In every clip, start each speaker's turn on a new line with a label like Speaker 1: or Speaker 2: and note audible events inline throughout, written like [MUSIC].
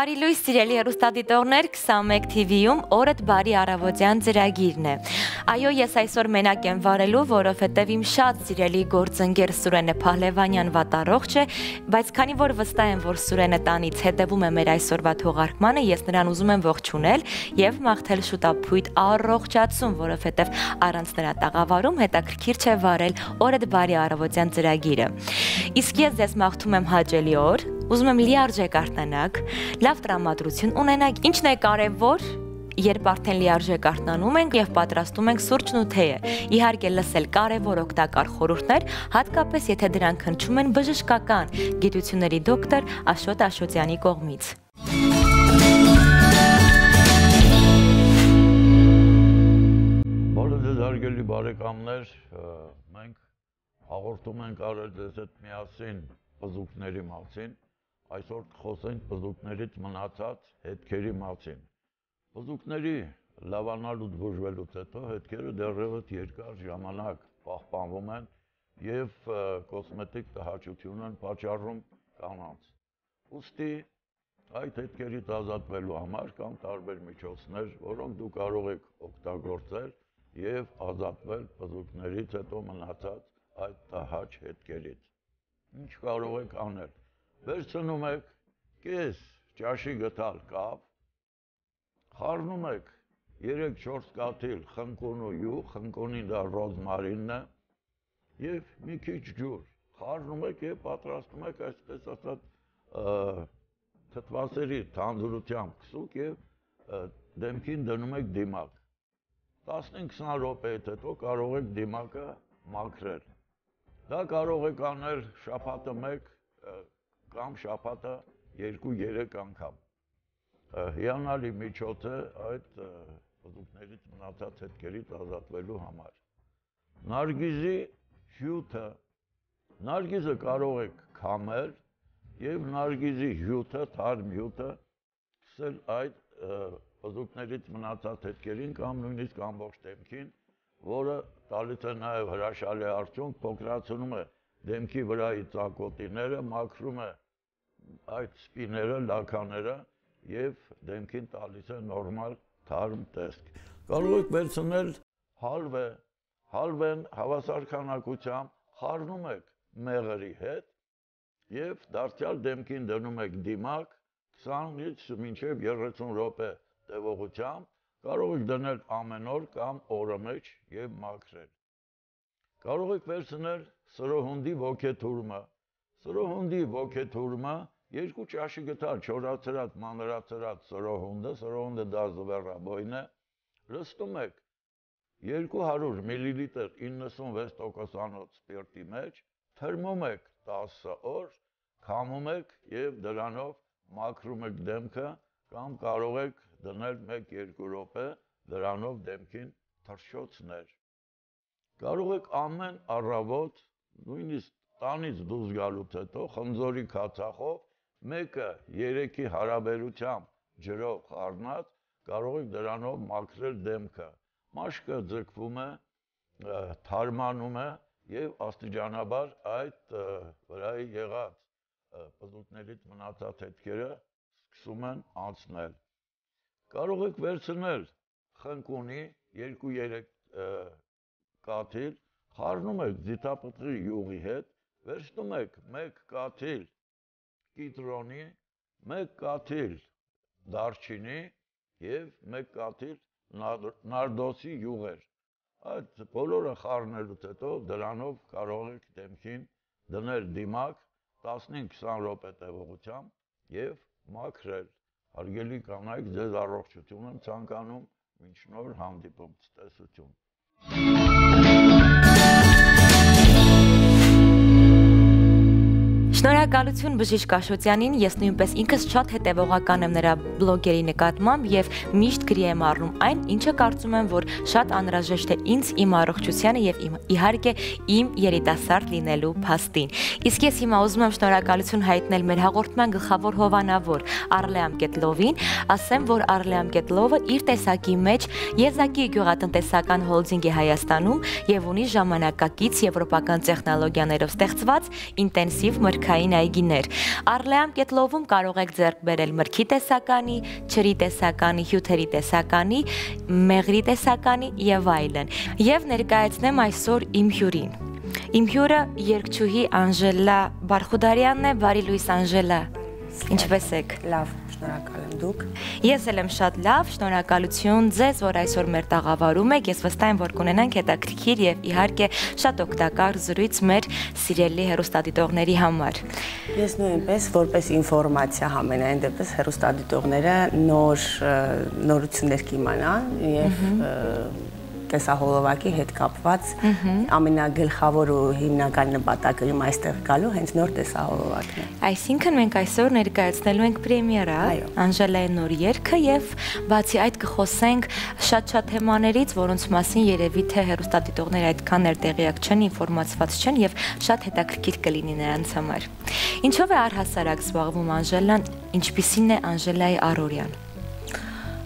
Speaker 1: Բարի լույս սիրելի հեռուստադիտողներ 21 TV-ում օրդ բարի առավոտյան ծրագիրն է։ Այո, ես այսօր մենակ եմ վարելու, որովհետև իմ շատ սիրելի գործընկեր Սուրենը Փահլևանյան վատառողջ է, բայց քանի որ վստահ եմ, որ Սուրենը տանից հետևում է մեր այսօրվա թողարկմանը, ես նրան ուզում եմ ողջունել եւ մաղթել շուտապույտ առողջացում, որովհետև առանց նրա տաղավարում հետաքրքիր չէ վարել օրդ բարի առավոտյան ծրագիրը։ Իսկ ես ձեզ մաղթում եմ հաջելի օր, ուզում եմ լիարժեք արտանաք, լավ տրամադրություն ունենաք, ինչն է կարևոր, երբ արդեն լիարժեք արթնանում ենք եւ պատրաստում ենք սուրճն ու թեյը։ Իհարկե լսել կարևոր օգտակար խորհուրդներ, հատկապես եթե դրանք հնչում են բժշկական գիտությունների դոկտոր Աշոտ Աշոտյանի կողմից։
Speaker 2: Բոլորը հարգելի բարեկամներ, մենք հաղորդում ենք արել ձեզ հետ միասին բզուկների մասին այսօր կխոսենք բզուկներից մնացած հետքերի մասին։ Բզուկների լավանալուց բուժվելուց հետո հետքերը դեռևս երկար ժամանակ պահպանվում են եւ կոսմետիկ տհաճություն են պատճառում կանանց։ Ոստի այդ հետքերից ազատվելու համար կան տարբեր միջոցներ, որոնք դու կարող եք օգտագործել եւ ազատվել բզուկներից հետո մնացած այդ տհաճ հետքերից։ Ինչ կարող եք անել վերցնում եք կես ճաշի գտալ կապ, խառնում եք 3-4 կաթիլ խնկոն ու յուղ, խնկոնին դա ռոզմարինն է, եւ մի քիչ ջուր, խառնում եք եւ պատրաստում եք այսպես ասած թթվասերի թանձրությամբ քսուկ եւ դեմքին դնում եք դիմակ։ 15-20 րոպեից հետո կարող եք դիմակը մաքրել։ Դա կարող եք անել շաբաթը 1 կամ շաբաթը 2-3 անգամ։ Հիանալի միջոց է այդ պրոդուկտներից մնացած հետքերից ազատվելու համար։ Նարգիզի հյութը Նարգիզը կարող եք քամել եւ նարգիզի հյութը, թարմ հյութը սկսել այդ պրոդուկտներից մնացած հետքերին կամ նույնիսկ ամբողջ դեմքին, որը տալիս է նաեւ հրաշալի արդյունք, փոքրացնում է դեմքի վրայի ծակոտիները, մաքրում է այդ սպիները, լակաները եւ դեմքին տալիս է նորմալ թարմ տեսք։ Կարող եք վերցնել հալվե, հալվեն հավասար քանակությամբ խառնում եք մեղրի հետ եւ դարձյալ դեմքին դնում եք դիմակ 20-ից մինչև 30 րոպե տևողությամբ կարող եք դնել ամեն օր կամ օրը մեջ եւ մաքրել։ Կարող եք վերցնել սրոհունդի ոգեթուրմը։ Սրոհունդի ոգեթուրմը երկու ճաշի գտար չորացրած մանրացրած սրոհունդը, սրոհունդը դա զվերաբոյն է, լստում եք 200 մլ 96%-անոց սպիրտի մեջ, թրմում եք 10 օր, քամում եք եւ դրանով մաքրում եք դեմքը կամ կարող եք դնել 1-2 րոպե դրանով դեմքին թրշոցներ։ Կարող եք ամեն առավոտ նույնիսկ տանից դուրս գալուց հետո խնձորի քացախով մեկը 3-ի հարաբերությամբ ջրով խառնած կարող եք դրանով մաքրել դեմքը։ Մաշկը ձգվում է, թարմանում է եւ աստիճանաբար այդ վրայի եղած պտուտներից մնացած հետքերը սկսում են անցնել։ Կարող եք վերցնել խնկունի 2-3 կաթիլ խառնում եք ձիթապտղի յուղի հետ, վերցնում եք 1 կաթիլ կիտրոնի, 1 կաթիլ դարչինի եւ 1 կաթիլ նարդոսի յուղեր։ Այդ բոլորը խառնելուց հետո դրանով կարող եք դեմքին դնել դիմակ 15-20 րոպե տևողությամբ եւ մաքրել։ Հարգելի կանայք, ձեզ առողջություն եմ ցանկանում, ոչ նոր հանդիպում, ցտեսություն։
Speaker 1: Շնորհակալություն բժիշկ Աշոտյանին, ես նույնպես ինքս շատ հետևողական եմ նրա բլոգերի նկատմամբ եւ միշտ գրի եմ առնում այն, ինչը կարծում եմ, որ շատ անհրաժեշտ է ինձ, իմ առողջությանը եւ իմ իհարկե իմ երիտասարդ լինելու փաստին։ Իսկ ես հիմա ուզում եմ շնորհակալություն հայտնել մեր հաղորդման գլխավոր հովանավոր Արլեամ Կետլովին, ասեմ, որ Արլեամ Կետլովը իր տեսակի մեջ Եզակի գյուղատնտեսական հոլդինգ է Հայաստանում եւ ունի ժամանակակից եվրոպական տեխնոլոգիաներով ստեղծված ինտենսիվ մրգ մրգային այգիներ։ Արլեամ Կետլովում կարող եք ձեռք բերել մրգի տեսականի, ջրի տեսականի, հյութերի տեսականի, մեղրի տեսականի եւ այլն։ Եվ ներկայացնեմ այսօր իմ հյուրին։ Իմ հյուրը երկչուհի Անժելա Բարխուդարյանն է, բարի լույս Անժելա։ Ինչպե՞ս եք։
Speaker 3: Լավ, շնորհակալ եմ դուք։
Speaker 1: Ես էլ եմ շատ լավ, շնորհակալություն ձեզ, որ այսօր մեր տաղավարում եք։ Ես վստահ եմ, որ կունենանք հետաքրքիր եւ իհարկե շատ օգտակար զրույց մեր սիրելի հերոստատիտողների համար։
Speaker 3: Ես նույնպես որպես ինֆորմացիա համենայն դեպս հերոստատիտողները նոր նորություններ կիմանան եւ տեսահոլովակի հետ կապված ամենագլխավոր ու հիմնական նպատակը իմ այստեղ գալու հենց նոր տեսահոլովակն է։
Speaker 1: Այսինքն մենք այսօր ներկայացնելու ենք պրեմիերա Անժելայի նոր երգը եւ բացի այդ կխոսենք շատ-շատ թեմաներից, որոնց մասին երևի թե հերոստատիտողները այդքան ներտեղյակ չեն, ինֆորմացված չեն եւ շատ հետաքրքիր կլինի նրանց համար։ Ինչով է առհասարակ զբաղվում Անժելան, ինչպիսին է Անժելայի Արորյան։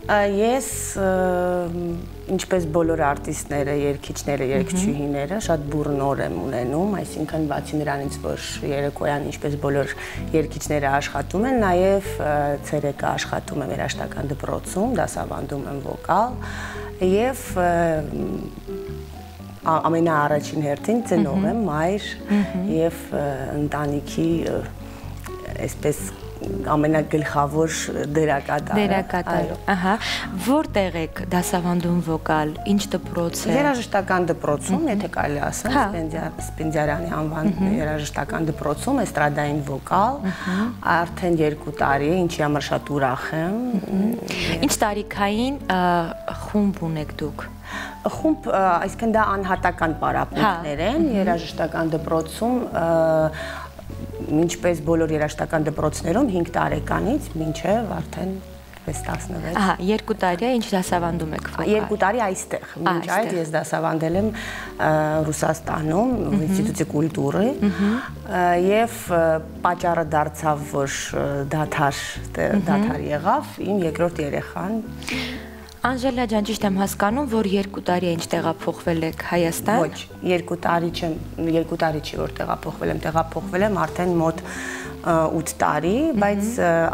Speaker 3: Ես ինչպես բոլոր արտիստները, երգիչները, երգչուհիները շատ բուրն օր եմ ունենում, այսինքն բացի նրանից, որ երեկոյան ինչպես բոլոր երգիչները աշխատում են, նաև ցերեկը աշխատում եմ երաշտական դպրոցում, դասավանդում եմ վոկալ եւ ամենաառաջին հերթին ծնող եմ, մայր եւ ընտանիքի այսպես ամենագլխավոր դերակատարը։
Speaker 1: Դերակատարը։ Ահա, որտեղ եք դասավանդում վոկալ, ինչ դպրոց է։
Speaker 3: Երաժշտական դպրոցում, եթե կարելի ասել, հա։ Սպենդիարյանի անվան երաժշտական դպրոցում էստրադային վոկալ, արդեն 2 տարի է, ինչի համար շատ ուրախ եմ։
Speaker 1: Ինչ տարիքային խումբ ունեք դուք?
Speaker 3: Խումբ, այսինքն դա անհատական պարապմունքներ են, հա։ երաժշտական դպրոցում ինչպես բոլոր երաշտական դպրոցներում 5 տարեկանից մինչև արդեն 6-16։
Speaker 1: Ահա, 2 տարի է ինչ դասավանդում եք վոկալ։
Speaker 3: 2 տարի այստեղ։ Մինչ այդ ես դասավանդել եմ Ռուսաստանում ինստիտուտի կուլտուրы եւ պատճառը դարձավ, որ դաթար դաթար եղավ իմ երկրորդ երեխան
Speaker 1: Անժելա ջան, ճիշտ եմ հասկանում, որ 2 տարի է ինչ տեղափոխվել եք Հայաստան։
Speaker 3: Ոչ, 2 տարի չեմ, 2 տարի չի որ տեղափոխվել եմ, տեղափոխվել եմ արդեն մոտ 8 տարի, բայց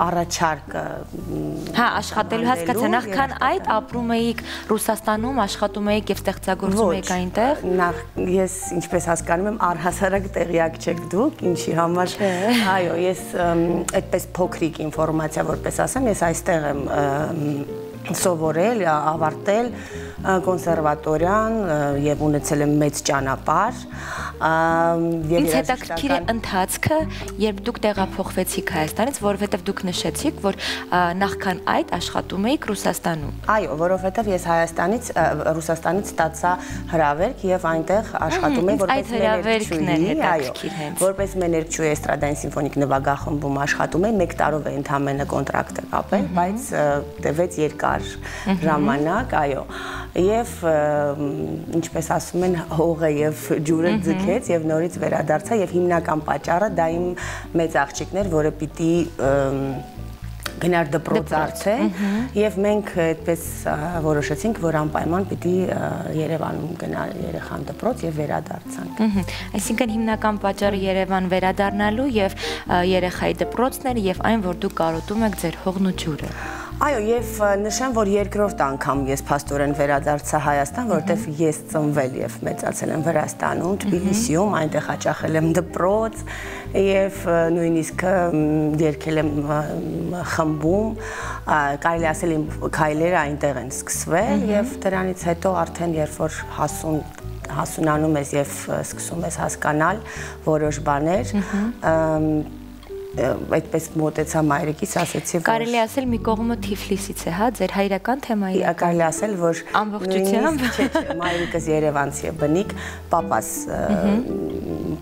Speaker 3: առաջարկը
Speaker 1: Հա, աշխատելու հասկացա, նախքան այդ ապրում էիք Ռուսաստանում, աշխատում էիք եւ ստեղծագործում էիք այնտեղ։
Speaker 3: Նախ ես ինչպես հասկանում եմ, առհասարակ տեղյակ չեք դուք, ինչի համար։ Այո, ես այդպես փոքրիկ ինֆորմացիա որպես ասեմ, ես այստեղ եմ սովորել, ավարտել կոնսերվատորիան եւ ունեցել եմ մեծ ճանապարհ
Speaker 1: Ինձ հետաքրքիր է ընթացքը, երբ դուք տեղափոխվեցիք Հայաստանից, որովհետեւ դուք նշեցիք, որ նախքան այդ աշխատում էիք Ռուսաստանում։
Speaker 3: Այո, որովհետեւ ես Հայաստանից Ռուսաստանից ստացա հրավերք եւ այնտեղ աշխատում եմ որպես
Speaker 1: մեներչուհի, այո,
Speaker 3: որպես մեներչուհի էստրադային սիմֆոնիկ նվագախմբում աշխատում եմ 1 տարով է ընդամենը կոնտրակտը կապել, բայց տևեց երկար ժամանակ, այո եւ ինչպես ասում են հողը եւ ջուրը ձգեց եւ նորից վերադարձա եւ հիմնական պատճառը դա իմ մեծ աղջիկներ, որը պիտի գնար դպրոց արցե եւ մենք այդպես որոշեցինք, որ անպայման պիտի Երևանում գնալ երեխան դպրոց եւ վերադարձանք։
Speaker 1: Այսինքն հիմնական պատճառը Երևան վերադառնալու եւ երեխայի դպրոցն էր եւ այն, որ դուք կարոտում եք ձեր հողն ու ջուրը։
Speaker 3: Այո, եւ նշեմ, որ երկրորդ անգամ ես փաստորեն վերադարձա Հայաստան, որովհետեւ ես ծնվել եւ մեծացել եմ Վրաստանում, Թբիլիսիում, այնտեղ հաճախել եմ դպրոց եւ նույնիսկ երկել եմ խմբում, կարելի ասել իմ քայլերը այնտեղ են սկսվել եւ դրանից հետո արդեն երբ որ հասուն հասունանում ես եւ սկսում ես հասկանալ որոշ բաներ, այդպես մոտեցա մայրիկից, ասեցի,
Speaker 1: որ Կարելի ասել մի կողմը Թիֆլիսից է, հա, ձեր հայրական թեմայի։
Speaker 3: Կարելի ասել, որ
Speaker 1: ամբողջությամբ
Speaker 3: չէ, մայրիկս Երևանցի է, բնիկ, papas,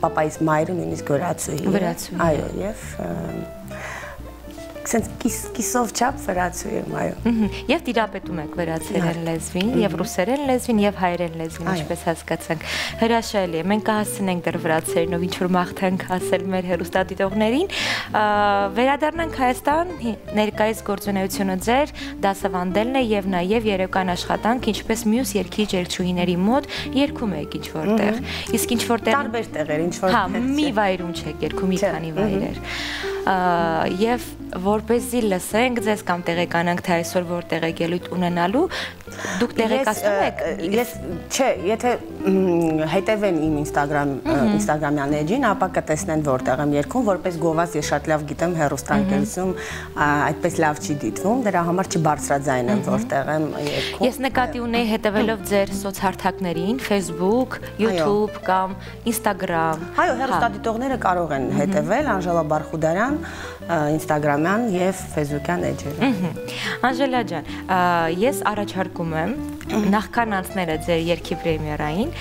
Speaker 3: papaիս մայրը նույնիսկ վրացուհի։
Speaker 1: Վրացուհի։
Speaker 3: Այո, եւ սենց կիս կիսով չափ վրացու եմ, այո։
Speaker 1: Եվ տիրապետում եք վրացերեն լեզվին, եւ ռուսերեն լեզվին, եւ հայերեն լեզվին, ինչպես հասկացանք։ Հրաշալի է։ Մենք կհասցնենք դեռ վրացերենով ինչ որ մաղթանք ասել մեր հերոստատիտողներին։ Վերադառնանք Հայաստան, ներկայիս գործունեությունը ձեր դասավանդելն է եւ նաեւ երեկան աշխատանք, ինչպես մյուս երկի ջերչուհիների մոտ երգում եք ինչ որտեղ։ Իսկ ինչ որտեղ
Speaker 3: տարբեր տեղեր, ինչ որ
Speaker 1: Հա, մի վայրում չեք երգում, մի քանի վայրեր եւ որպեսզի լսենք ձեզ կամ տեղեկանանք թե այսօր որտեղ եք ելույթ ունենալու դուք տեղեկացնում եք
Speaker 3: ես չէ եթե հետևեն իմ Instagram Instagram-յան էջին ապա կտեսնեն որտեղ եմ երգում որպես գովազ ես շատ լավ գիտեմ հերոստանգելություն այդպես լավ չի դիտվում դրա համար չբարձրաձայն եմ որտեղ եմ երգում
Speaker 1: ես նկատի ունեի հետևելով ձեր սոցհարթակներին Facebook YouTube կամ Instagram
Speaker 3: այո հերոստատիտողները կարող են հետևել Անժելա Բարխուդարյան Instagram-յան եւ Facebook-յան էջերում։
Speaker 1: Անժելա ջան, ես առաջարկում եմ նախքան անցնելը ձեր երկի պրեմիերային,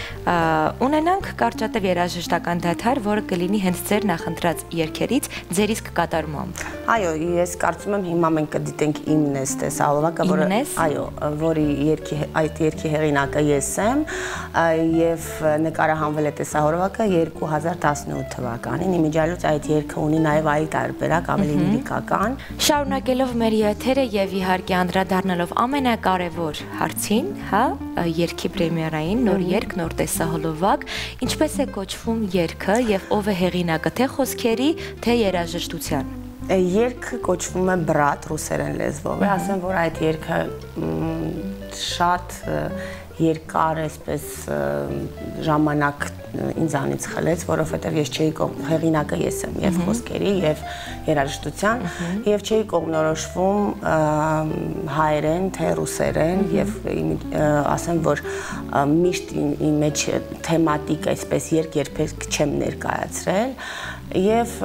Speaker 1: ունենանք կարճատև երաժշտական դաթար, որը կլինի հենց ձեր նախընտրած երգերից ձեր իսկ կատարմամբ։
Speaker 3: Այո, ես կարծում եմ հիմա մենք կդիտենք Իմնես տեսահոլովակը, որը այո, որի երկի այդ երկի հեղինակը ես եմ եւ նկարահանվել է տեսահոլովակը 2018 թվականին։ Իմիջիալոց այդ երգը ունի նաեւ այլ տարբերակ, ավելի լիրիկական։
Speaker 1: Շարունակելով մեր եթերը եւ իհարկե անդրադառնալով ամենակարևոր հարցին, հա, երկի պրեմիերային, նոր երգ, նոր տեսահոլովակ, ինչպես է կոչվում երգը եւ ով է հեղինակը, թե խոսքերի, թե երաժշտության։
Speaker 3: Երգը կոչվում է Բրատ ռուսերեն լեզվով։ Ասեմ, որ այդ երգը շատ երկար էսպես ժամանակ ինձանից խլեց, որովհետև ես չէի կողմ հեղինակը ես եմ եւ խոսքերի եւ երաժշտության եւ չէի կողմնորոշվում հայերեն թե ռուսերեն եւ ասեմ որ միշտ իմ մեջ թեմատիկ այսպես երկ երբեք չեմ ներկայացրել եւ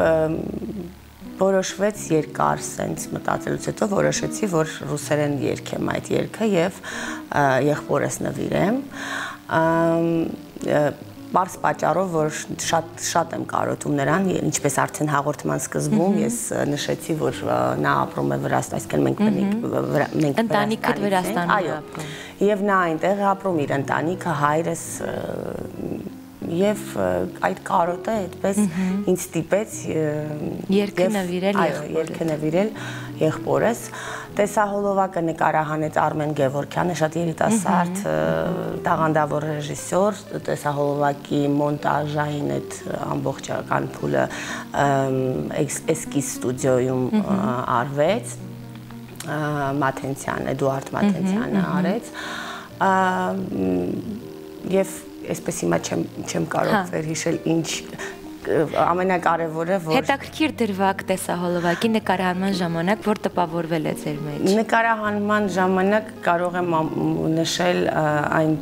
Speaker 3: որոշվեց երկար սենց մտածելուց հետո որոշեցի, որ ռուսերեն երգեմ այդ երգը եւ եղբորս նվիրեմ բարձ պատճառով, որ շատ շատ եմ կարոտում նրան, ինչպես արդեն հաղորդման սկզբում ես նշեցի, որ նա ապրում է Վրաստան, այսինքն մենք
Speaker 1: մենք ընտանիքը Վրաստանում է ապրում։
Speaker 3: Եվ նա այնտեղ ապրում իր ընտանիքը, հայրս եւ այդ կարոտը այդպես ինձ ստիպեց
Speaker 1: երկը նվիրել
Speaker 3: այո երկը նվիրել եղբորս տեսահոլովակը նկարահանեց Արմեն Գևորքյանը շատ երիտասարդ տաղանդավոր ռեժիսոր տեսահոլովակի մոնտաժային այդ ամբողջական փուլը էսկիզ ստուդիոյում արվեց Մաթենցյան Էդուարդ Մաթենցյանը արեց եւ այսպես հիմա չեմ չեմ կարող հա։ վերհիշել ինչ ամենակարևորը որ
Speaker 1: հետաքրքիր դրվակ տեսահոլովակի նկարահանման ժամանակ որ տպավորվել է ձեր մեջ
Speaker 3: նկարահանման ժամանակ կարող եմ նշել այն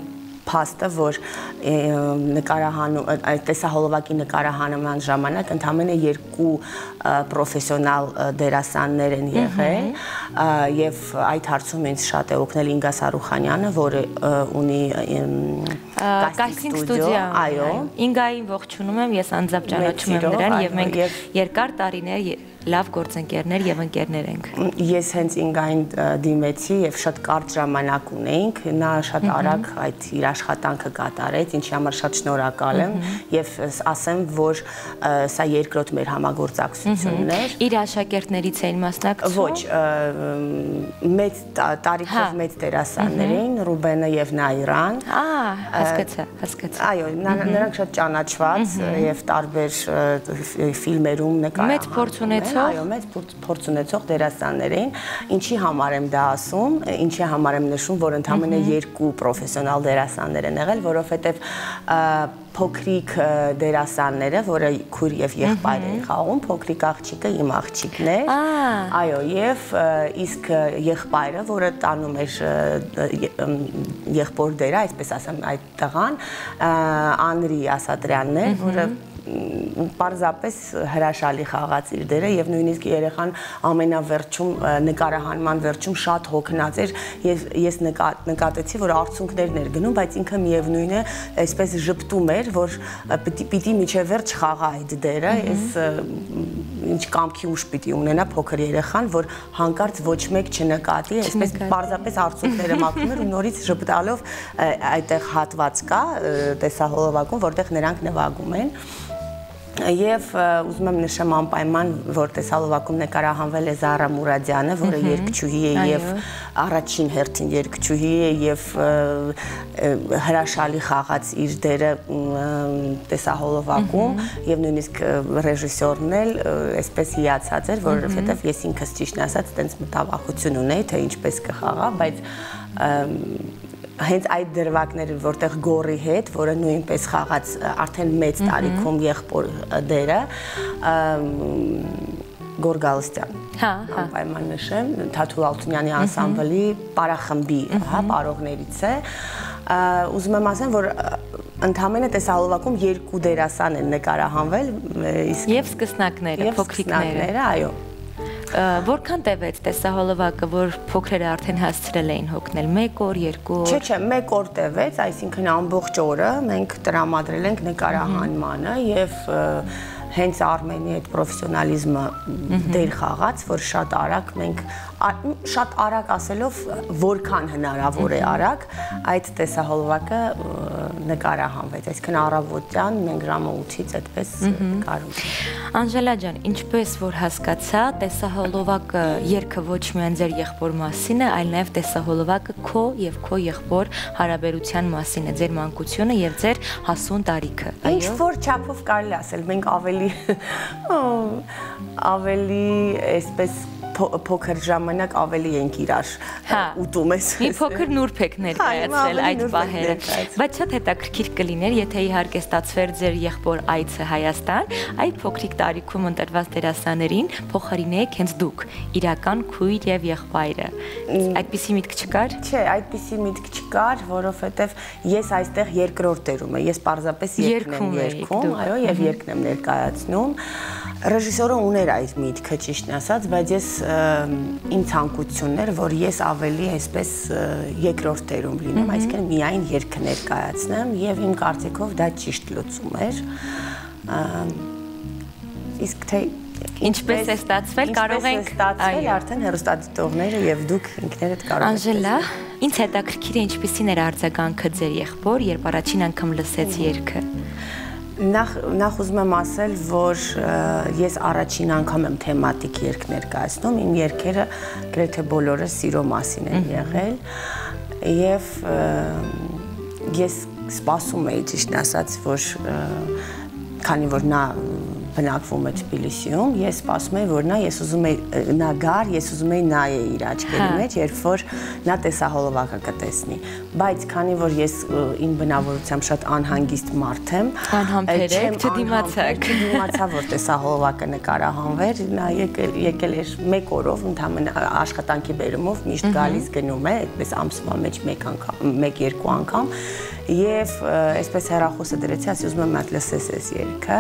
Speaker 3: փաստը, որ նկարահանում այդ տեսահոլովակի նկարահանման ժամանակ ընդամենը երկու պրոֆեսիոնալ դերասաններ են եղել եւ այդ հարցում ինձ շատ է օգնել Ինգա Սարուխանյանը, որը ունի
Speaker 1: կաստինգ ստուդիա։
Speaker 3: Այո։
Speaker 1: Ինգային ողջունում եմ, ես անձամբ ճանաչում եմ նրան եւ մենք երկար տարիներ լավ գործընկերներ եւ ընկերներ ենք։
Speaker 3: Ես հենց ինգային դիմեցի եւ շատ կարճ ժամանակ ունեինք, նա շատ արագ այդ իր աշխատանքը կատարեց, ինչի համար շատ շնորհակալ եմ եւ ասեմ, որ սա երկրորդ մեր համագործակցությունն էր։
Speaker 1: Իր աշակերտներից էին մասնակցում։
Speaker 3: Ոչ, մեծ տարիքով հա։ մեծ դերասաններ էին, Ռուբենը եւ Նաիրան։
Speaker 1: Ահա, հասկացա, հասկացա։
Speaker 3: Այո, նրանք շատ ճանաչված եւ տարբեր ֆիլմերում նկարահանվել։
Speaker 1: Մեծ փորձ ունեցող
Speaker 3: ունեցող այո մեծ փորձ ունեցող դերասաններ էին ինչի համար եմ դա ասում ինչի համար եմ նշում որ ընդամենը երկու պրոֆեսիոնալ դերասաններ են եղել որովհետև փոքրիկ դերասանները, որը քուր եւ եղբայր են խաղում, փոքրիկ աղջիկը իմ աղջիկն էր։ Այո, եւ իսկ եղբայրը, որը տանում էր եղբոր դերը, այսպես ասեմ, այդ տղան, Անրի Ասատրյանն էր, որը պարզապես հրաշալի խաղաց իր դերը եւ նույնիսկ երեխան ամենավերջում նկարահանման վերջում շատ հոգնած էր եւ ես նկա նկատեցի, որ արցունքներն էր գնում, բայց ինքը միևնույն է, այսպես ճպտում էր, որ պիտի պիտի միջև վերջ խաղա այդ դերը, այս ինչ կամքի ուժ պիտի ունենա փոքր երեխան, որ հանկարծ ոչ մեկ չնկատի, այսպես պարզապես արցունքները մաքրում էր ու նորից ճպտալով այդտեղ հատված կա տեսահոլովակում, որտեղ նրանք նվագում են Եվ ուզում եմ նշեմ անպայման, որ տեսալովակում նկարահանվել է Զարա Մուրադյանը, որը երկչուհի է եւ առաջին հերթին երկչուհի է եւ հրաշալի խաղաց իր դերը տեսահոլովակում եւ նույնիսկ ռեժիսորն էլ այսպես հիացած էր, որովհետեւ ես ինքս ճիշտն ասած տենց մտավախություն ունեի, թե ինչպես կխաղա, բայց հենց այդ դրվագները, որտեղ Գորի հետ, որը նույնպես խաղաց արդեն մեծ տարիքում եղբոր դերը, Գոր Գալստյան։ Հա, հա։ Պայման նշեմ, Թաթուլ Ալթունյանի անսամբլի պարախմբի, հա, պարողներից է։ Ուզում եմ ասեմ, որ ընդհանրապես տեսահոլովակում երկու դերասան են նկարահանվել,
Speaker 1: իսկ եւ սկսնակները, փոքրիկները,
Speaker 3: այո
Speaker 1: Որքան տևեց տեսահոլովակը, որ փոքրերը արդեն հասցրել էին հոգնել 1 օր, 2 օր։
Speaker 3: Չէ, չէ, 1 օր տևեց, այսինքն ամբողջ օրը մենք տրամադրել ենք նկարահանմանը եւ հենց Արմենի այդ պրոֆեսիոնալիզմը դեր խաղաց, որ շատ արագ մենք շատ արագ ասելով որքան հնարավոր է արագ այդ տեսահոլովակը նկարահանվեց այսինքն առավոտյան մենք ժամը 8-ից այդպես կարում
Speaker 1: Անժելա ջան ինչպես որ հասկացա տեսահոլովակը երկը ոչ միայն ձեր եղբոր մասին է այլ նաև տեսահոլովակը քո եւ քո եղբոր հարաբերության մասին է ձեր մանկությունը եւ ձեր հասուն տարիքը
Speaker 3: այո ինչ որ չափով կարելի ասել մենք ավելի [LAUGHS] ավելի այսպես փոքր ժամանակ ավելի ենք իրար
Speaker 1: հա,
Speaker 3: ուտում ես։
Speaker 1: Մի փոքր նուրբ եք ներկայացրել այդ պահերը։ Բայց շատ հետաքրքիր կլիներ, եթե իհարկե ստացվեր ձեր եղբոր այցը Հայաստան, այդ փոքրիկ տարիքում ընտրված դերասաներին փոխարինեիք հենց դուք, իրական քույր եւ եղբայրը։ Այդպիսի միտք չկար։
Speaker 3: Չէ, այդպիսի միտք չկար, որովհետեւ ես այստեղ երկրորդ դերում եմ, ես պարզապես երկն եմ երգում, այո, եւ երկն եմ ներկայացնում։ Ռեժիսորը ուներ այդ միտքը, ճիշտն ասած, բայց ես իմ ցանկությունն էր, որ ես ավելի այսպես երկրորդ տերում լինեմ, այսինքն միայն երգը ներկայացնեմ եւ իմ կարծիքով դա ճիշտ լուծում էր։ Իսկ թե
Speaker 1: Ինչպես է ստացվել, կարող ենք
Speaker 3: ստացվել արդեն հերոստատիտողները եւ դուք ինքներդ կարող եք։
Speaker 1: Անժելա, ինձ հետաքրքիր է ինչպեսին էր արձագանքը ձեր եղբոր, երբ առաջին անգամ լսեց երգը։
Speaker 3: Նախ նախ ուզում եմ ասել, որ ես առաջին անգամ եմ թեմատիկ երգ ներկայացնում, իմ երգերը գրեթե բոլորը սիրո մասին են եղել եւ ես սպասում էի ճիշտ ասած, որ քանի որ նա բնակվում է Թբիլիսիում, ես սպասում եի, որ նա ես ուզում եի նա գար, ես ուզում եի նայե իր աչքերի հա։ մեջ, երբ որ նա տեսահոլովակը կտեսնի։ Բայց քանի որ ես իմ բնավորությամբ շատ անհանգիստ մարդ եմ,
Speaker 1: անհամբերեք, չդիմացաք։
Speaker 3: Չդիմացա, որ տեսահոլովակը նկարահանվեր, նա եկել էր 1 օրով, ընդհանրապես աշխատանքի բերումով միշտ գալիս գնում է, այդպես ամսվա մեջ 1 անգամ, 1-2 անգամ եւ այսպես հեռախոսը դրեցի, ասի ուզում եմ մատ լսես այս երգը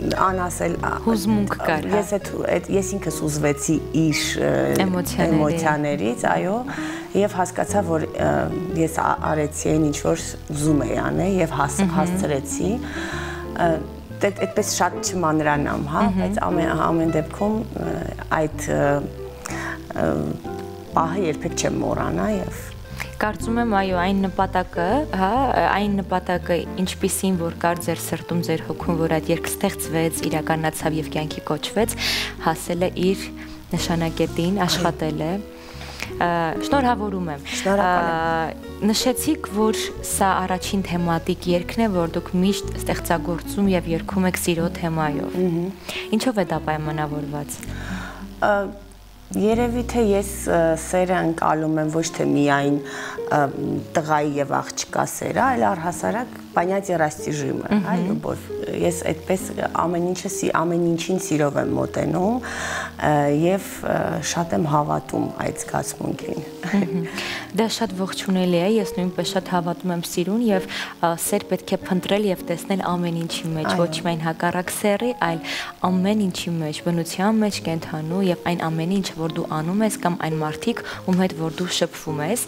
Speaker 3: անասել
Speaker 1: հուզմունք կար։
Speaker 3: հա։ Ես այդ ես ինքս ուզվեցի իր էմոցիաներից, այո, եւ հասկացա, որ ես արեցի այն ինչ որ ուզում էի անել եւ հասցրեցի այդպես շատ չմանրանամ, հա, բայց ամեն ամեն դեպքում այդ պահը երբեք չեմ մոռանա եւ
Speaker 1: Կարծում եմ, այո, այն նպատակը, հա, այն նպատակը, ինչպիսին որ կար ձեր սրտում, ձեր հոգում, որ այդ երկ ստեղծվեց, իրականացավ եւ կյանքի կոչվեց, հասել է իր նշանակետին, աշխատել է շնորհավորում եմ։ Նշեցիք, որ սա առաջին թեմատիկ երգն է, որ դուք միշտ ստեղծագործում եւ երգում եք սիրո թեմայով։ Ինչով է դա պայմանավորված։
Speaker 3: Երևի թե ես սերը ընկալում եմ ոչ թե միայն տղայի եւ աղջկա սերը, այլ առհասարակ понятие растяжимое, հա, любовь։ Ես այդպես ամեն ինչը ամեն ինչին սիրով եմ մոտենում եւ շատ եմ հավատում այդ զգացմունքին։
Speaker 1: Դա շատ ողջունելի է, ես նույնպես շատ հավատում եմ սիրուն եւ սեր պետք է փնտրել եւ տեսնել ամեն ինչի մեջ, ոչ միայն հակառակ սերի, այլ ամեն ինչի մեջ, բնության մեջ, կենթանու եւ այն ամենի, ինչը որ դու անում ես կամ այն մարդիկ, ում հետ որ դու շփվում ես,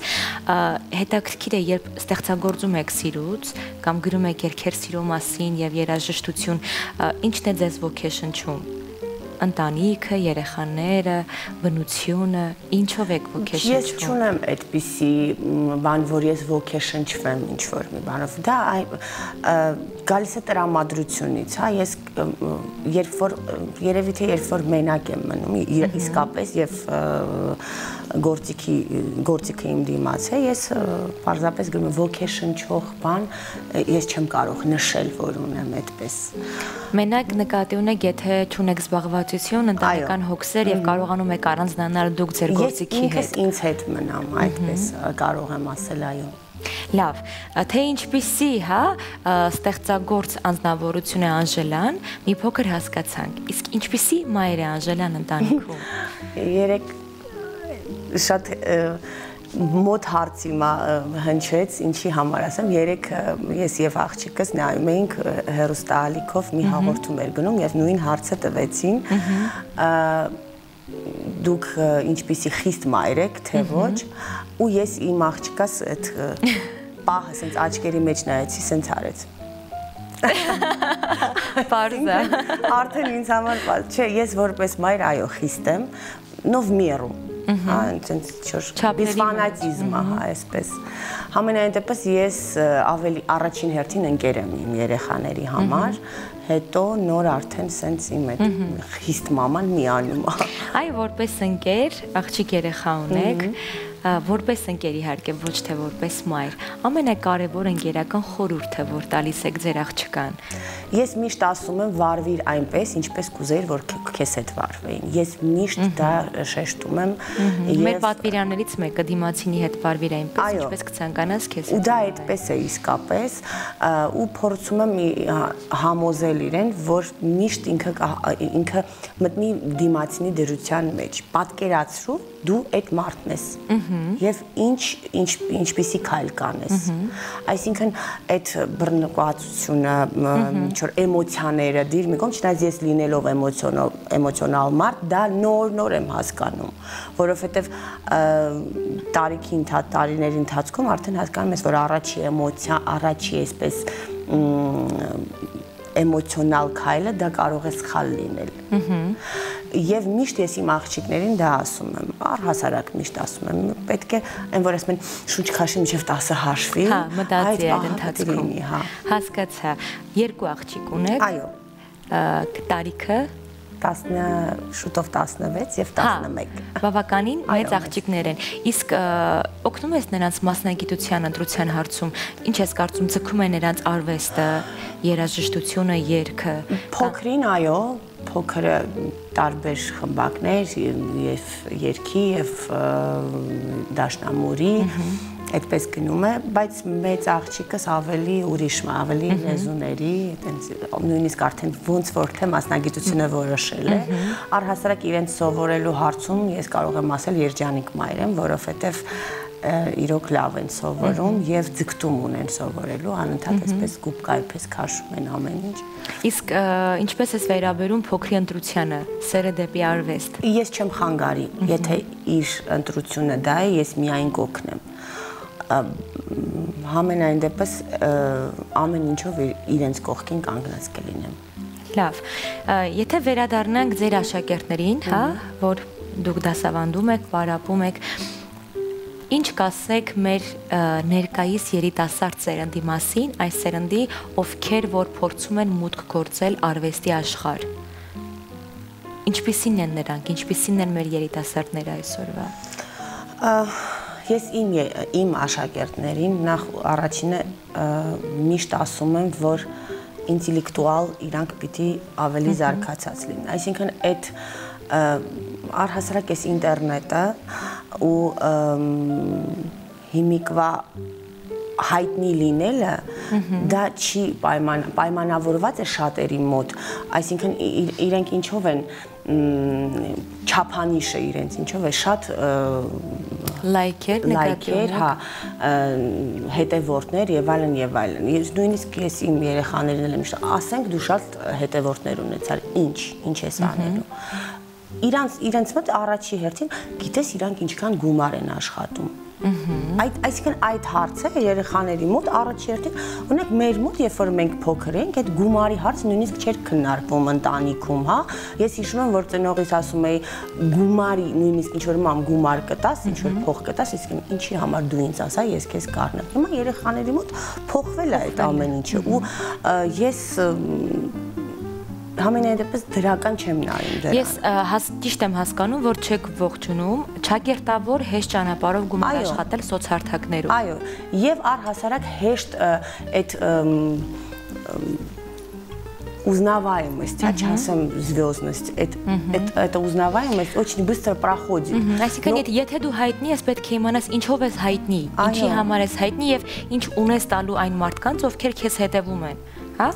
Speaker 1: հետաքրքիր է, երբ ստեղծագործում եք սիրուց կամ գրում եք երգեր սիրո մասին եւ երաժշտություն, ինչն է ձեզ ոգեշնչում ընտանիքը, երեխաները, բնությունը, ինչով եք ոգեշնչվում։
Speaker 3: Ես չունեմ այդպիսի բան, որ ես ոգեշնչվեմ ինչ որ մի բանով։ Դա գալիս է տրամադրությունից, հա, ես երբ որ երևի թե երբ որ մենակ եմ մնում, իսկապես եւ գործիքի գործիքը իմ դիմաց է, ես պարզապես գրում եմ ոգեշնչող բան, ես չեմ կարող նշել, որ ունեմ այդպես։
Speaker 1: Մենակ նկատի ունեք, եթե չունեք զբաղվածություն, ընտանեկան հոգսեր եւ կարողանում եք առանձնանալ դուք ձեր գործիքի հետ։
Speaker 3: Ես ինքս ինձ հետ մնամ, այդպես կարող եմ ասել, այո։
Speaker 1: Լավ, թե ինչպիսի, հա, ստեղծագործ անznավորություն է Անժելան, մի փոքր հասկացանք։ Իսկ ինչպիսի մայր է Անժելան ընտանիքում։
Speaker 3: Երեք շատ մոտ հարց իմա հնչեց, ինչի համար ասեմ, երեք ես եւ աղջիկս նայում էինք հերոստալիկով մի հաղորդում էր գնում եւ նույն հարցը տվեցին դուք ինչպիսի խիստ մայր եք, թե ոչ, ու ես իմ աղջկաս այդ պահը սենց աչքերի մեջ նայեցի, սենց արեց։
Speaker 1: Պարզա։
Speaker 3: Արդեն ինձ համար չէ, ես որպես մայր այո խիստ եմ, նով միրու հա, այնպես չոր բիսֆանատիզմը, հա, այսպես։ Համենայն դեպս ես ավելի առաջին հերթին ընկեր եմ իմ երեխաների համար, հետո նոր արդեն սենց իմ այդ խիստ մաման միանում է։
Speaker 1: Այ որպես ընկեր, աղջիկ երեխա ունեք, որպես ընկեր իհարկե ոչ թե որպես մայր ամենակարևոր ընկերական խորհուրդը որ տալիս եք ձեր աղջկան
Speaker 3: ես միշտ ասում եմ վարվիր այնպես ինչպես կուզեիր որ քեզ հետ վարվեին ես միշտ դա շեշտում եմ
Speaker 1: մեր պատվիրաններից մեկը դիմացինի հետ վարվիր այնպես ինչպես կցանկանաս քեզ
Speaker 3: ու դա այդպես է իսկապես ու փորձում եմ համոզել իրեն որ միշտ ինքը ինքը մտնի դիմացինի դրության մեջ պատկերացրու դու այդ մարդն ես եւ ինչ ինչ ինչպիսի քայլ կանես այսինքն այդ բռնկվածությունը ինչ որ էմոցիաները դիր մի կողմ չնայած ես լինելով էմոցիոնալ էմոցիոնալ մարդ դա նոր-նոր եմ հասկանում որովհետեւ տարիքի ընթաց տարիների ընթացքում արդեն հասկանում ես որ առաջի էմոցիա առաջի այսպես էմոցիոնալ քայլը դա կարող է սխալ լինել։ Եվ միշտ ես իմ աղջիկներին դա ասում եմ, առհասարակ միշտ ասում եմ, պետք է այն որ ասում են շուչ քաշի միջև 10-ը հաշվի,
Speaker 1: հա, մտածի այդ ընթացքում, հա։ Հասկացա։ Երկու աղջիկ ունեք։
Speaker 3: Այո։
Speaker 1: Տարիքը
Speaker 3: 10 շուտով 16 եւ 11։
Speaker 1: Հա, բավականին [LAUGHS] մեծ աղջիկներ են։ Իսկ օգնում ես նրանց մասնագիտության ընտրության հարցում, ինչ ես կարծում ցկում է նրանց արվեստը, երաժշտությունը, երգը։
Speaker 3: Փոքրին այո, փոքրը տարբեր խմբակներ եւ երգի եւ դաշնամուրի այդպես գնում է, բայց մեծ աղջիկս ավելի ուրիշ է, ավելի լեզուների, այտենց նույնիսկ արդեն ոնց որ թե մասնագիտությունը որոշել է, առհասարակ իրենց սովորելու հարցում ես կարող եմ ասել երջանիկ մայր եմ, որովհետև իրոք լավ են սովորում եւ ձգտում ունեն սովորելու, անընդհատ այսպես գուբկայպես քաշում են ամեն ինչ։
Speaker 1: Իսկ ինչպես ես վերաբերում փոքրի ընտրությանը, սերը դեպի արվեստ։
Speaker 3: Ես չեմ խանգարի, եթե իր ընտրությունը դա է, ես միայն կօգնեմ համենայն դեպս ամեն ինչով իրենց կողքին կանգնած կլինեմ։
Speaker 1: Լավ։ Եթե վերադառնանք ձեր աշակերտներին, հա, որ դուք դասավանդում եք, պարապում եք, ինչ կասեք մեր ներկայիս երիտասարդ սերնդի մասին, այս սերնդի, ովքեր որ փորձում են մուտք գործել արվեստի աշխարհ։ Ինչպիսին են նրանք, ինչպիսին են մեր երիտասարդները այսօրվա։
Speaker 3: Ես իմ իմ աշակերտներին նախ առաջինը միշտ ասում եմ, որ ինտելեկտուալ իրանք պիտի ավելի զարգացած լինեն։ Այսինքն այդ առհասարակ էս ինտերնետը ու հիմիկվա հայտնի լինելը դա չի պայման պայմանավորված է շատերի մոտ այսինքն իրենք ինչով են չափանիշը իրենց ինչով է շատ
Speaker 1: լայքեր,
Speaker 3: լայքեր, հա, հետևորդներ եւ այլն եւ այլն։ Ես նույնիսկ ես իմ երեխաներին եմ ասենք դու շատ հետևորդներ ունեցար, ինչ, ինչ ես անելու իրանց իրենց մոտ առաջի հերթին գիտես իրանք ինչքան գումար են աշխատում Այդ այսինքն այդ հարցը երեխաների մոտ առաջերտին, օրինակ մեր մոտ, երբ որ մենք փոքր էինք, այդ գումարի հարցը նույնիսկ չէր քննարկվում ընտանիքում, հա։ Ես հիշում եմ, որ ծնողիս ասում էի գումարի, նույնիսկ ինչ որ մամ գումար կտաս, ինչ որ փող կտաս, իսկ ինչի համար դու ինձ ասա, ես քեզ կառնեմ։ Հիմա երեխաների մոտ փոխվել է այդ ամեն ինչը ու ես համենայն դեպս դրական չեմ նայում դրան։
Speaker 1: Ես հաս, ճիշտ եմ հասկանում, որ չեք ողջունում ճակերտավոր հեշտ ճանապարհով գումար աշխատել սոցհարթակներում։
Speaker 3: Այո, եւ առհասարակ հեշտ այդ узнаваемость, а часом звездность. Это, это, это узнаваемость очень быстро проходит.
Speaker 1: Այսինքն եթե եթե դու հայտնի ես, պետք է իմանաս ինչով ես հայտնի, ինչի համար ես հայտնի եւ ինչ ունես տալու այն մարդկանց, ովքեր քեզ հետևում են հա?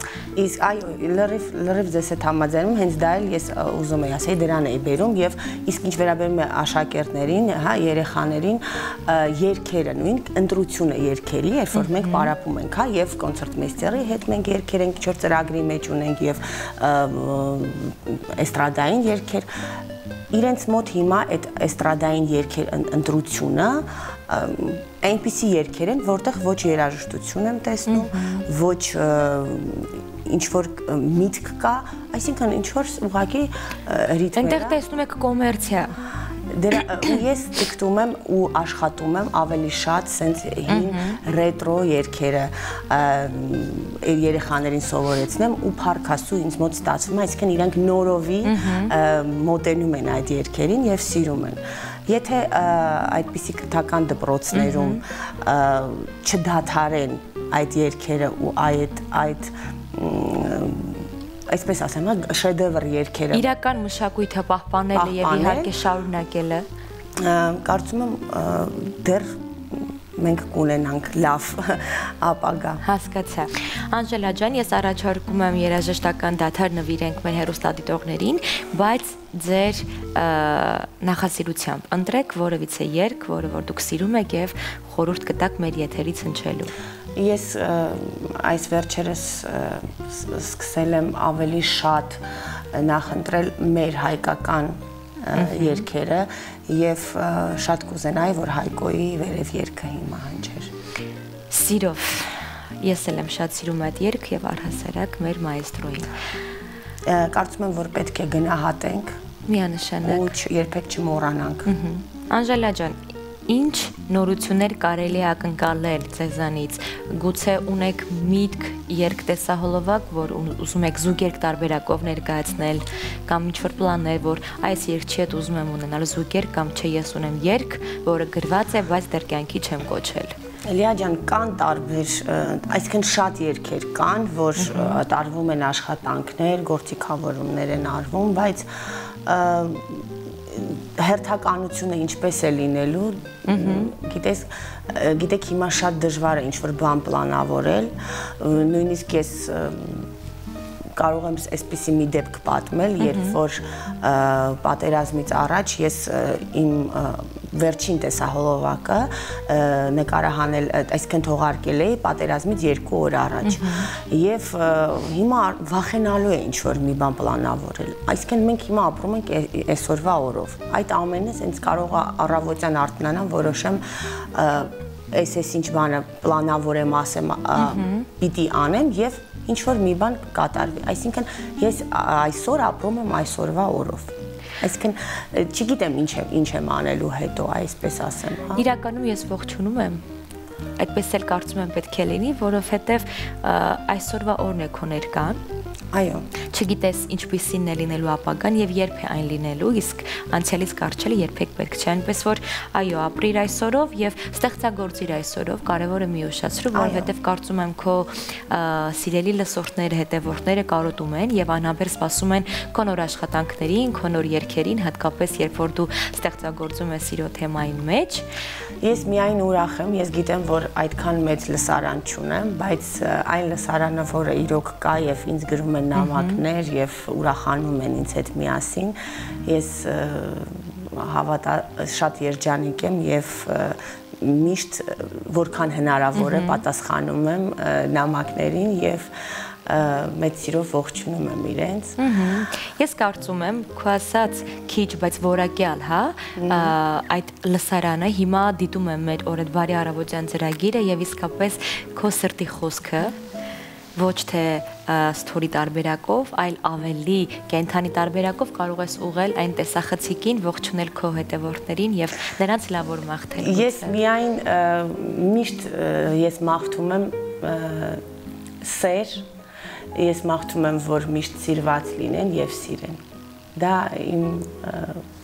Speaker 3: Իսկ այո, լրիվ լրիվ ձեզ հետ համաձայնում, հենց դա էլ ես ուզում եի ասել, դրան էի բերում եւ իսկ ինչ վերաբերում է աշակերտներին, հա, երեխաներին, երկերը նույն ընտրությունը երկերի, երբ որ մենք պարապում ենք, հա, եւ կոնցերտմեյստերի հետ մենք երկեր ենք, չոր ծրագրի մեջ ունենք եւ էստրադային երկեր իրենց մոտ հիմա այդ էստրադային երկեր ընտրությունը այնպիսի երկեր են, որտեղ ոչ երաժշտություն եմ տեսնում, ոչ ինչ որ միտք կա, այսինքն ինչ որ ուղակի ռիթմեր։
Speaker 1: Այնտեղ տեսնում եք կոմերցիա
Speaker 3: դրա ես դիկտում եմ ու աշխատում եմ ավելի շատ սենց հին ռետրո երգերը երեխաներին սովորեցնեմ ու փարքասու ինձ մոտ ստացվում է, այսինքն իրանք նորովի մոտենում են այդ երգերին եւ սիրում են եթե այդպիսի կրթական դպրոցներում չդադարեն այդ երգերը ու այդ այդ այսպես ասեմ, շեդևր երգերը։
Speaker 1: Իրական մշակույթը պահպանելը եւ իհարկե շարունակելը։
Speaker 3: Կարծում եմ դեռ մենք կունենանք լավ [LAUGHS] ապագա։
Speaker 1: Հասկացա։ Անժելա ջան, ես առաջարկում եմ երաժշտական դաթար նվիրենք մեր հերոստատիտողներին, բայց ձեր նախասիրությամբ ընտրեք որևիցե երգ, որը որ դուք սիրում եք եւ խորհուրդ կտաք մեր եթերից հնչելու։
Speaker 3: Ես այս վերջերս սկսել եմ ավելի շատ նախընտրել մեր հայկական երկերը եւ շատ կուզենայի որ Հայկոյի վերև երգը հիմա հնչեր։
Speaker 1: Սիրով ես էլ եմ շատ սիրում այդ երգ եւ առհասարակ մեր մայստրոին։
Speaker 3: Կարծում եմ որ պետք է գնահատենք
Speaker 1: միանշանակ
Speaker 3: ու երբեք չմոռանանք։
Speaker 1: Անժելա ջան, Ինչ նորություններ կարելի է ակնկալել ձեզանից։ Գուցե ունեք միտք երկտեսահոլովակ, որ ուզում եք զուգերկ տարբերակով ներկայացնել կամ ինչ որ պլաններ, որ այս երկչի հետ ուզում եմ ունենալ զուգերկ կամ չէ ես ունեմ երկ, որը գրված է, բայց դեռ կյանքի չեմ կոչել։
Speaker 3: Էլիա ջան, կան տարբեր, այսինքն շատ երկեր կան, որ տարվում են աշխատանքներ, գործիքավորումներ են արվում, բայց հերթականությունը ինչպես է լինելու, գիտես, գիտեք հիմա շատ դժվար է ինչ որ բան պլանավորել, նույնիսկ ես կարող եմ այսպիսի մի դեպք պատմել, երբ որ պատերազմից առաջ ես իմ վերջին տեսահոլովակը նկարահանել, այսինքն թողարկել էի պատերազմից 2 օր առաջ։ Եվ հիմա վախենալու է ինչ որ մի բան պլանավորել։ Այսինքն մենք հիմա ապրում ենք այսօրվա օրով։ Այդ ամենը ինձ կարող է առավոտյան արթնանամ, որոշեմ այս էս ինչ բանը պլանավորեմ, ասեմ, պիտի անեմ եւ ինչ որ մի բան կատարվի։ Այսինքն ես այսօր ապրում եմ այսօրվա օրով։ Այսինքն չգիտեմ ինչ եմ ինչ եմ անելու հետո, այսպես ասեմ,
Speaker 1: հա։ Իրականում ես ողջունում եմ այդպես էլ կարծում եմ պետք է լինի, որովհետև այսօրվա օրն է քո ներկան,
Speaker 3: Այո։
Speaker 1: Չգիտես ինչպիսին է լինելու ապագան եւ երբ է այն լինելու, իսկ անցյալից կարճելը երբեք պետք չէ, այնպես որ այո, ապրիր այսօրով եւ ստեղծագործիր այսօրով, կարեւորը մի ուշացրու, որովհետեւ կարծում եմ քո սիրելի լսորդները, հետևորդները կարոտում են եւ անհաբեր սպասում են քո նոր աշխատանքներին, քո նոր երգերին, հատկապես երբ որ դու ստեղծագործում ես սիրո թեմայի մեջ։
Speaker 3: Ես միայն ուրախ եմ, ես գիտեմ, որ այդքան մեծ լսարան չունեմ, բայց այն լսարանը, որը իրոք կա եւ ինձ գրում են նամակներ եւ ուրախանում են ինձ հետ միասին, ես հավատա շատ երջանիկ եմ եւ միշտ որքան հնարավոր է պատասխանում եմ նամակներին եւ մեծ սիրով ողջունում եմ իրենց։
Speaker 1: Ես կարծում եմ, քո ասած քիչ, բայց որակյալ, հա, այդ լսարանը հիմա դիտում եմ մեր օրեդվարի առավոտյան ծրագիրը եւ իսկապես քո սրտի խոսքը ոչ թե սթորի տարբերակով, այլ ավելի կենթանի տարբերակով կարող ես ուղղել այն տեսախցիկին, ողջունել քո հետևորդներին եւ նրանց լավոր մաղթել։
Speaker 3: Ես միայն միշտ ես մաղթում եմ սեր, ես մաղթում եմ, որ միշտ սիրված լինեն եւ սիրեն։ Դա իմ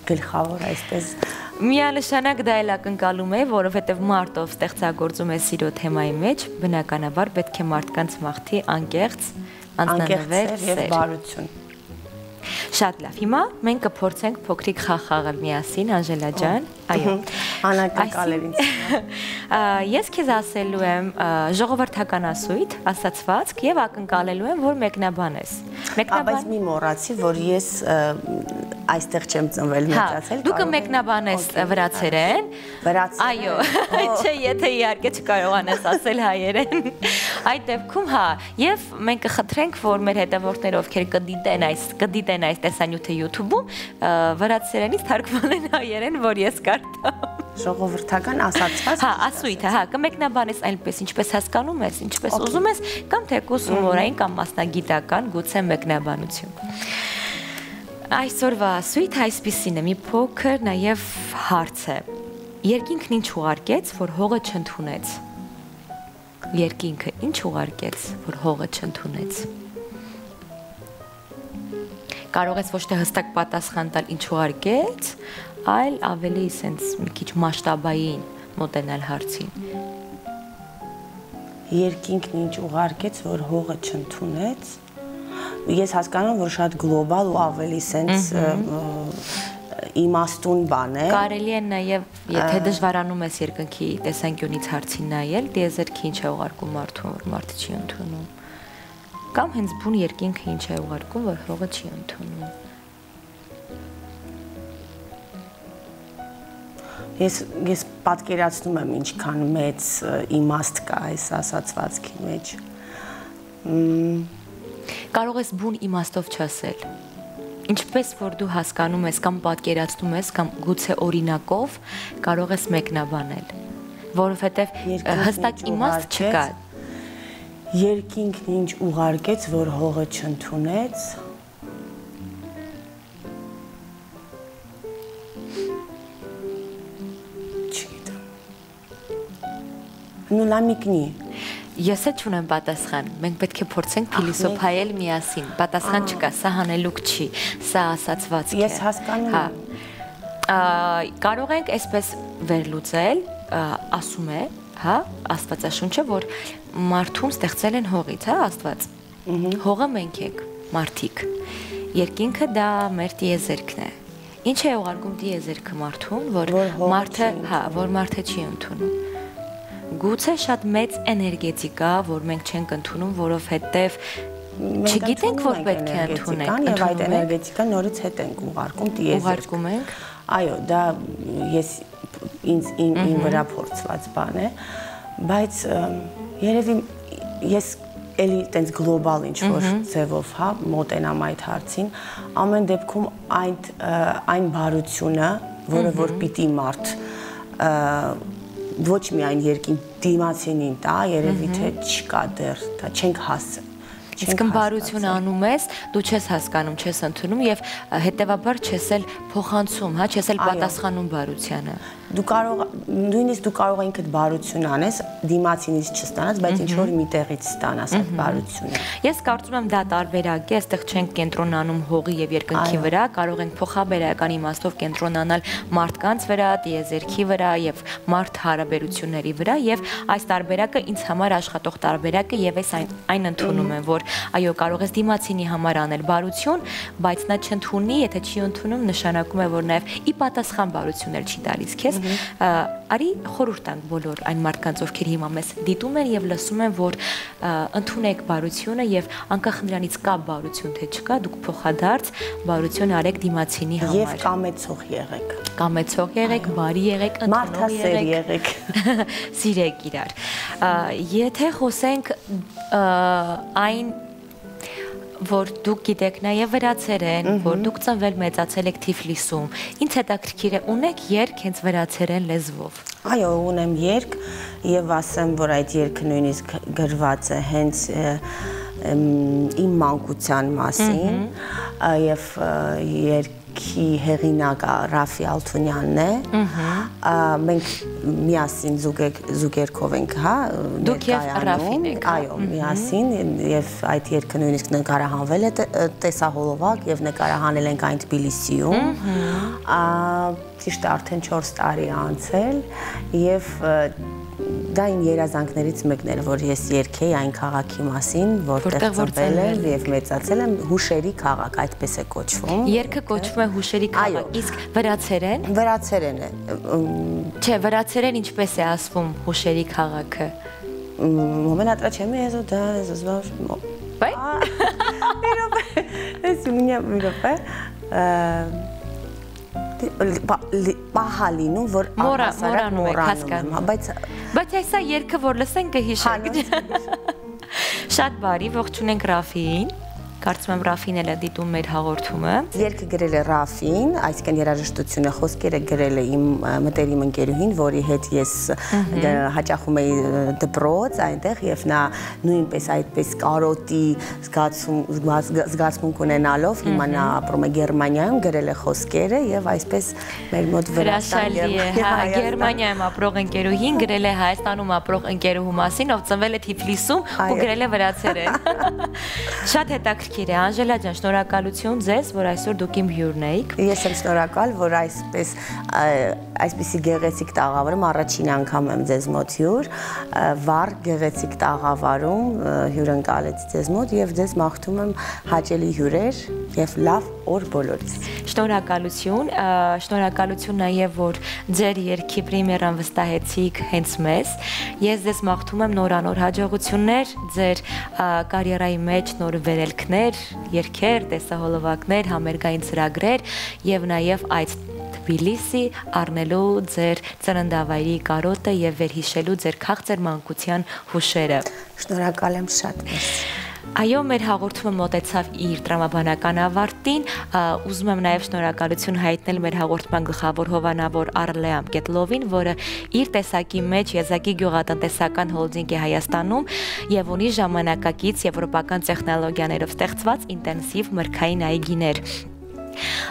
Speaker 3: գլխավոր այսպես
Speaker 1: Միանշանակ դա էլ ակնկալում է, որովհետև մարդով ստեղծագործում է սիրո թեմայի մեջ, բնականաբար պետք է մարդկանց մաղթի անկեղծ, անձնանվեր
Speaker 3: եւ բարություն։
Speaker 1: Շատ լավ։ Հիմա մենք կփորձենք փոքրիկ խաղ խաղալ միասին, Անժելա ջան։
Speaker 3: Այո։ Անակնկալերին։ [LAUGHS]
Speaker 1: Ես քեզ ասելու եմ ժողովրդական ասույթ, ասացվածք եւ ակնկալելու եմ, որ մեկնաբան ես։
Speaker 3: Մեկնաբան։ Բայց մի մոռացի, որ ես այստեղ չեմ ծնվել
Speaker 1: հա, մեծացել։ Դու կմեկնաբանես վրացերեն։
Speaker 3: Վրացերեն։
Speaker 1: Այո, [LAUGHS] չէ, եթե իհարկե չկարողանես ասել հայերեն։ [LAUGHS] Այդ դեպքում հա, եւ մենք կխնդրենք, որ մեր հետևորդները, ովքեր կդիտեն այս, կդիտեն այս տեսանյութը YouTube-ում, վրացերենից թարգմանեն հայերեն, որ ես կարդամ
Speaker 3: ժողովրդական ասացված։
Speaker 1: Հա, ասույթը, հա, կմեկնաբանես այնպես, ինչպես հասկանում ես, ինչպես ուզում ես, կամ թեկուս հումորային կամ մասնագիտական գուցե մեկնաբանություն։ Այսօրվա ասույթ այսպեսին է, մի փոքր նաև հարց է։ Երկինքն ինչ ուղարկեց, որ հողը չընդունեց։ Երկինքը ինչ ուղարկեց, որ հողը չընդունեց։ Կարող ես ոչ թե հստակ պատասխան տալ ինչ ուղարկեց, այլ ավելի սենց մի քիչ մասշտաբային մոտենալ հարցին։
Speaker 3: Երկինքն ինչ ուղարկեց, որ հողը չընդունեց։ Ես հասկանում որ շատ գլոբալ ու ավելի սենց իմաստուն բան է։
Speaker 1: Կարելի է նաև, եթե դժվարանում ես երկնքի տեսանկյունից հարցին նայել, դիեզերքի ինչ է ուղարկում մարդուն, որ մարդը չի ընդունում։ Կամ հենց բուն երկինքը ինչ է ուղարկում, որ հողը չի ընդունում։
Speaker 3: Ես ես պատկերացնում եմ ինչքան մեծ իմաստ կա այս ասացվածքի մեջ։
Speaker 1: Կարող ես բուն իմաստով չասել։ Ինչպես որ դու հասկանում ես կամ պատկերացնում ես կամ գուցե օրինակով կարող ես մեկնաբանել, որովհետև հստակ իմաստ չկա։
Speaker 3: Երկինքն ինչ ուղարկեց, որ հողը չընդունեց, նուլամիկնի։
Speaker 1: Ես էլ չունեմ պատասխան։ Մենք պետք է փորձենք փիլիսոփայել միասին։ Պատասխան չկա, սա հանելուկ չի, սա ասացվածք է։
Speaker 3: Ես հասկանում
Speaker 1: հա։ եմ։ Կարող ենք այսպես վերլուծել, ասում է, հա, Աստվածաշունչը, որ մարդուն ստեղծել են հողից, հա, Աստված։ Հողը մենք ենք, մարդիկ։ Երկինքը դա մեր տիեզերքն է։ Ինչ է ուղարկում տիեզերքը մարդուն, որ մարդը, հա, որ մարդը չի ընդունում գուցե շատ մեծ էներգետիկա, որ մենք չենք ընդունում, որովհետև չգիտենք, որ պետք է ընդունենք։
Speaker 3: Եվ այդ էներգետիկան նորից հետ ենք ուղարկում տիեզերք։
Speaker 1: Ուղարկում ենք։
Speaker 3: Այո, դա ես ինձ իմ վրա փորձված բան է, բայց երևի ես էլի տենց գլոբալ ինչ որ ձևով, հա, մոտենամ այդ հարցին, ամեն դեպքում այդ այն բարությունը, որը որ պիտի մարդ ոչ միայն երկին դիմացինին տա, երևի թե չկա դեռ, դա չենք հասցել
Speaker 1: Իսկ բարություն անում ես, դու չես հասկանում, չես ընդունում եւ հետեւաբար չես էլ փոխանցում, հա, չես էլ պատասխանում բարությանը։
Speaker 3: Դու կարող նույնիսկ դու կարող ինքդ բարություն անես, դիմացինից չստանաս, բայց ինչ որ մի տեղից ստանաս այդ բարությունը։
Speaker 1: Ես կարծում եմ դա տարբերակ է, այստեղ չենք կենտրոնանում հողի եւ երկնքի վրա, կարող ենք փոխաբերական իմաստով կենտրոնանալ մարդկանց վրա, տիեզերքի վրա եւ մարդ հարաբերությունների վրա եւ այս տարբերակը ինձ համար աշխատող տարբերակ է եւ ես այն այն ընդունում եմ, որ այո, կարող ես դիմացինի համար անել բարություն, բայց նա չընդունի, եթե չի ընդունում, նշանակում է, որ նաև ի պատասխան բարություն էլ չի տալիս քեզ։ Արի խորհուրդ տանք բոլոր այն մարդկանց, ովքեր հիմա մեզ դիտում են եւ լսում են, որ ընդունեք բարությունը եւ անկախ նրանից կա բարություն թե չկա, դուք փոխադարձ բարություն արեք դիմացինի համար։
Speaker 3: Եվ կամեցող եղեք։
Speaker 1: Կամեցող եղեք, բարի եղեք,
Speaker 3: ընդունող եղեք։ [LAUGHS]
Speaker 1: Սիրեք իրար։ Եթե խոսենք այն որ դուք գիտեք նաև վրացերեն, որ դուք ծնվել մեծացել եք Թիֆլիսում։ Ինչ հետաքրքիր է, ունեք երկ հենց վրացերեն լեզվով։
Speaker 3: Այո, ունեմ երկ եւ ասեմ, որ այդ երգը նույնիսկ գրված է հենց իմ մանկության մասին եւ երկ երգի հեղինակը Ռաֆի Ալթունյանն է։ Ահա։ Մենք միասին զուգերքով ենք, հա,
Speaker 1: Դուք եւ Ռաֆին եք։
Speaker 3: հա։ Այո, միասին եւ այդ երգը նույնիսկ նկարահանվել է տեսահոլովակ եւ նկարահանել ենք այն Թբիլիսիում։ Ահա ճիշտ արդեն 4 տարի անցել եւ դա իմ երազանքներից մեկն էր, որ ես երկեի այն քաղաքի մասին, որտեղ ծնվել եմ եւ մեծացել եմ, հուշերի քաղաք, այդպես է կոչվում։
Speaker 1: Երկը կոչվում է հուշերի քաղաք, իսկ վրացերեն։
Speaker 3: Վրացերեն է։
Speaker 1: Չէ, վրացերեն ինչպես է ասվում հուշերի քաղաքը։
Speaker 3: Момент чем я да, зазвал.
Speaker 1: Бай?
Speaker 3: Миро. Это у меня миро. պահա լինում, որ
Speaker 1: առհասարակ մոռանում
Speaker 3: եք, բայց
Speaker 1: բայց այսա երգը որ լսենք կհիշենք։ [LAUGHS] Շատ բարի, ողջունենք Ռաֆիին։ Կարծում եմ Ռաֆին էլ է դիտում մեր հաղորդումը։
Speaker 3: Երգը գրել է Ռաֆին, այսինքն երաժշտությունը խոսքերը գրել է իմ մտերիմ ընկերուհին, որի հետ ես հաճախում էի դպրոց այնտեղ եւ նա նույնպես այդպես կարոտի զգացում զգացմունք ունենալով հիմա նա ապրում է Գերմանիայում, գրել է խոսքերը եւ այսպես մեր մոտ
Speaker 1: Վրաստան հա, Գերմանիայում ապրող ընկերուհին գրել է Հայաստանում ապրող ընկերուհու մասին, ով ծնվել է Թիֆլիսում ու գրել է վրացերեն։ [LAUGHS] Շատ հետաքրքիր հետաքրքիր է։ Անժելա ջան, շնորհակալություն ձեզ, որ այսօր դուք իմ հյուրն եք։
Speaker 3: Ես եմ շնորհակալ, որ այսպես այսպիսի գեղեցիկ տաղավարում առաջին անգամ եմ ձեզ մոտ հյուր, վառ գեղեցիկ տաղավարում հյուրընկալեց ձեզ մոտ եւ ձեզ մաղթում եմ հաճելի հյուրեր եւ լավ օր բոլորիս։
Speaker 1: Շնորհակալություն, շնորհակալություն նաեւ որ ձեր երկի պրեմիերան վստահեցիք հենց մեզ։ Ես ձեզ մաղթում եմ նորանոր հաջողություններ ձեր կարիերայի մեջ, նոր վերելքներ, երկեր, տեսահոլովակներ, համերգային ծրագրեր եւ նաեւ այդ Թբիլիսի առնելու ձեր ծննդավայրի կարոտը եւ վերհիշելու ձեր քաղցր մանկության հուշերը։
Speaker 3: Շնորհակալ եմ շատ մեծ։
Speaker 1: Այո, մեր հաղորդումը մոտեցավ իր տրամաբանական ավարտին։ Ուզում եմ նաև շնորհակալություն հայտնել մեր հաղորդման գլխավոր հովանավոր Արլեամ Կետլովին, որը իր տեսակի մեջ Եզակի գյուղատնտեսական հոլդինգ է Հայաստանում եւ ունի ժամանակակից եվրոպական տեխնոլոգիաներով ստեղծված ինտենսիվ մրգային այգիներ։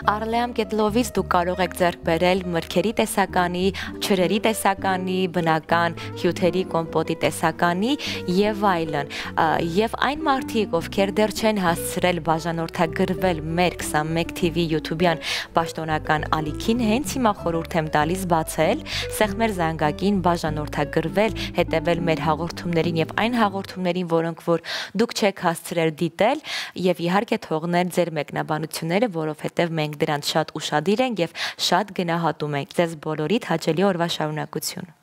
Speaker 1: Կետլովից դուք կարող եք ձեռք բերել մրգերի տեսականի, ջրերի տեսականի, բնական հյութերի կոմպոտի տեսականի եւ այլն։ Եվ այն մարդիկ, ովքեր դեռ չեն հասցրել բաժանորդագրվել մեր 21 TV YouTube-յան պաշտոնական ալիքին, հենց հիմա խորհուրդ եմ տալիս բացել, սեղմեր զանգակին բաժանորդագրվել, հետևել մեր հաղորդումներին եւ այն հաղորդումներին, որոնք որ դուք չեք հասցրել դիտել եւ իհարկե թողնել ձեր մեկնաբանությունները, որովհետեւ որովհետև մենք դրանց շատ ուրախadir ենք եւ շատ գնահատում ենք։ Ձեզ բոլորիդ հաճելի օրվա շարունակություն։